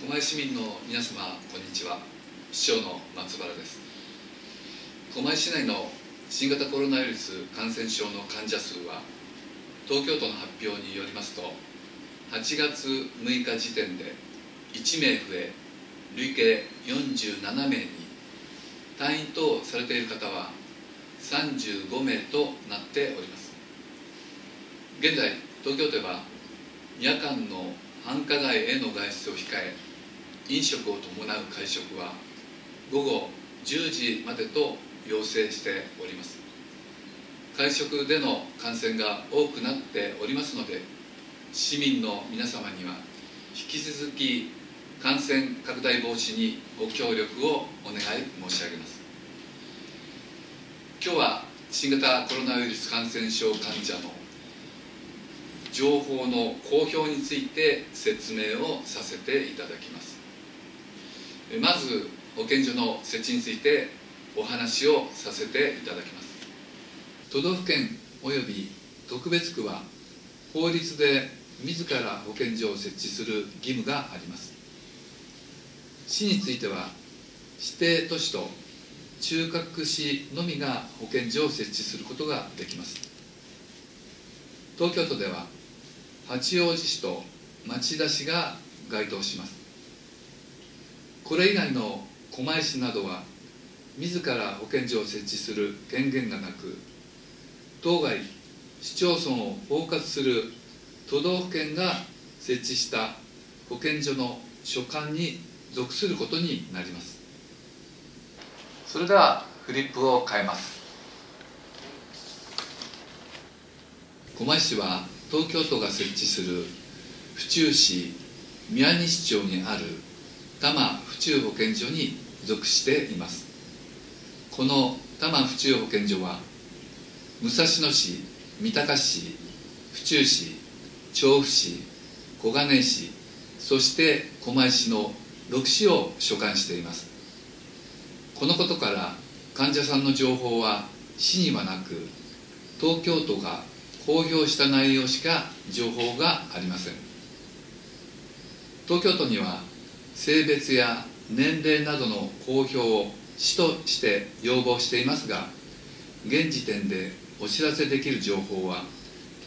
狛江市民の皆様こんにちは。市長の松原です。狛江市内の新型コロナウイルス感染症の患者数は東京都の発表によりますと8月6日時点で1名増え累計47名に退院等されている方は35名となっております。現在東京都は夜間の繁華街への外出を控え飲食を伴う会食は午後10時までと要請しております。会食での感染が多くなっておりますので市民の皆様には引き続き感染拡大防止にご協力をお願い申し上げます。今日は新型コロナウイルス感染症患者の情報の公表について説明をさせていただきます。まず保健所の設置についてお話をさせていただきます。都道府県及び特別区は法律で自ら保健所を設置する義務があります。市については指定都市と中核市のみが保健所を設置することができます。東京都では八王子市と町田市が該当します。これ以外の狛江市などは自ら保健所を設置する権限がなく当該市町村を包括する都道府県が設置した保健所の所管に属することになります。それではフリップを変えます。狛江市は東京都が設置する府中市宮西町にある多摩府中保健所に属しています。この多摩府中保健所は武蔵野市三鷹市府中市調布市小金井市そして狛江市の6市を所管しています。このことから患者さんの情報は市にはなく東京都が公表した内容しか情報がありません。東京都には性別や年齢などの公表を市として要望していますが現時点でお知らせできる情報は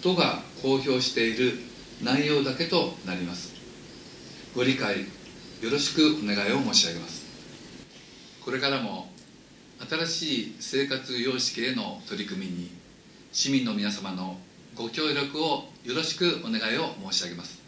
都が公表している内容だけとなります。ご理解よろしくお願いを申し上げます。これからも新しい生活様式への取り組みに市民の皆様のご協力をよろしくお願いを申し上げます。